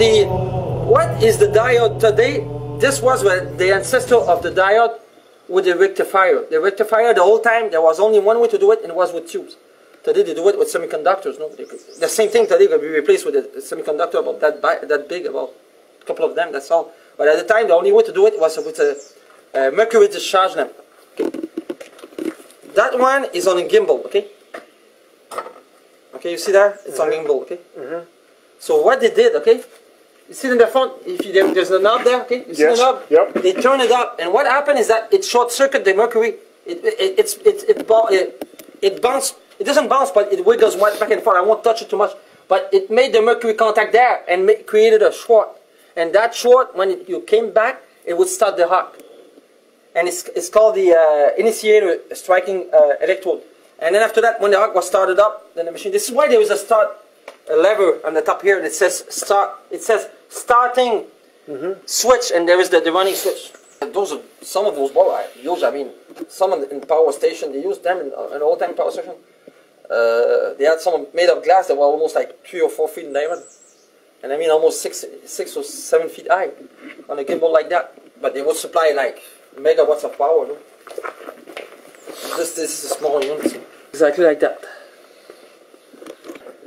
the what is the diode today? This was the ancestor of the diode with the rectifier. The rectifier, the whole time, there was only one way to do it, and it was with tubes. Today they do it with semiconductors. No, the same thing today can be replaced with a semiconductor about that that big, about a couple of them. That's all. But at the time, the only way to do it was with a, a mercury discharge lamp. Okay. That one is on a gimbal. Okay. Okay, you see that? It's mm -hmm. on gimbal. Okay. Mm -hmm. So what they did, okay? You see in the front, if you, there's a knob there, okay? You see yes. the knob? Yep. They turn it up, and what happened is that it short circuit the mercury. It it it's it it it, it bounce. It doesn't bounce, but it wiggles back and forth. I won't touch it too much, but it made the mercury contact there and created a short. And that short, when it, you came back, it would start the arc. And it's, it's called the uh, initiator striking uh, electrode. And then after that, when the arc was started up, then the machine. This is why there was a start a lever on the top here that says start. It says starting mm -hmm. switch, and there is the, the running switch. Those are some of those well, I use. I mean, some in the power station they use them in an old time power station. Uh, they had some made of glass that were almost like three or four feet in diameter, and I mean almost six six or seven feet high on a gimbal like that. But they would supply like megawatts of power. No? This this is a small unit, exactly like that.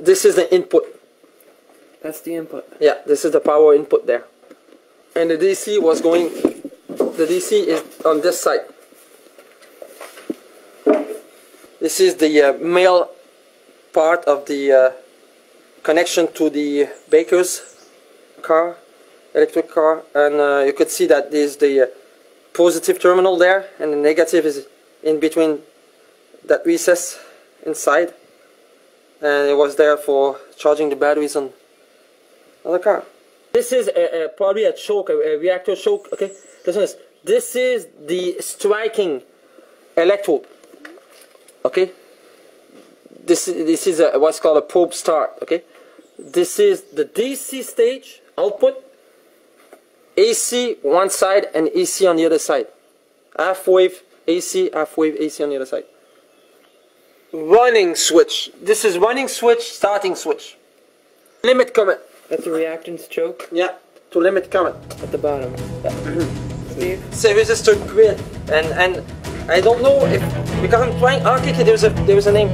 This is the input. That's the input. Yeah, this is the power input there. And the DC was going, the DC is on this side. This is the uh, male part of the uh, connection to the Baker's car, electric car, and uh, you could see that there's the uh, positive terminal there, and the negative is in between that recess inside and it was there for charging the batteries on, the car. This is a, a, probably a choke, a, a, reactor choke. Okay, listen this. This is the striking electrode. Okay. This is this is a, what's called a probe start. Okay. This is the DC stage output. AC one side and AC on the other side. Half wave AC, half wave AC on the other side running switch. This is running switch, starting switch. Limit current. That's a reactance choke? Yeah, to limit current. At the bottom. Steve? Say resistor grid. And and I don't know if because I'm trying oh, okay, okay there's a there's a name.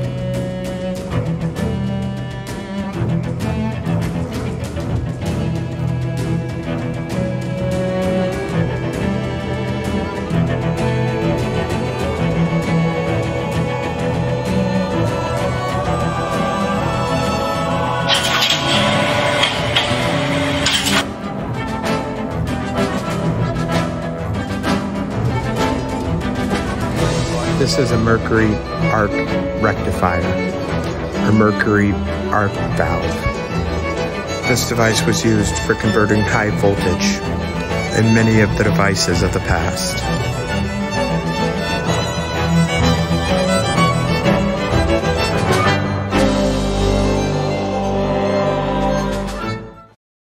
This is a mercury arc rectifier, or mercury arc valve. This device was used for converting high voltage in many of the devices of the past.